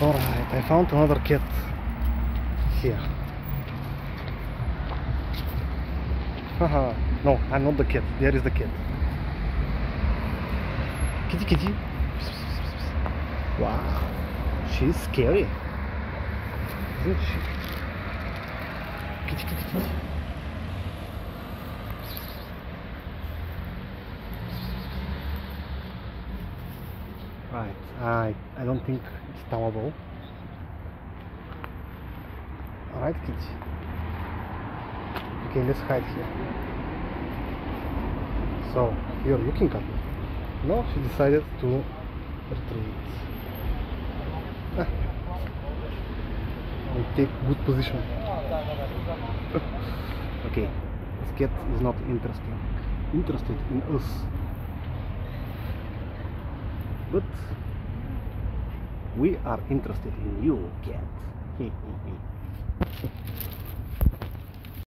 Alright, I found another cat here. Haha, no, I'm not the cat. There is the cat. Kitty, kitty. Wow, she's scary, isn't she? Kitty, kitty, kitty. Right, I I don't think it's tamable. Alright, kids. Okay, let's hide here. So, you're looking at me. No, she decided to retreat. Ah. We take good position. okay, this cat is not interesting. Interested in us. But we are interested in you, cat.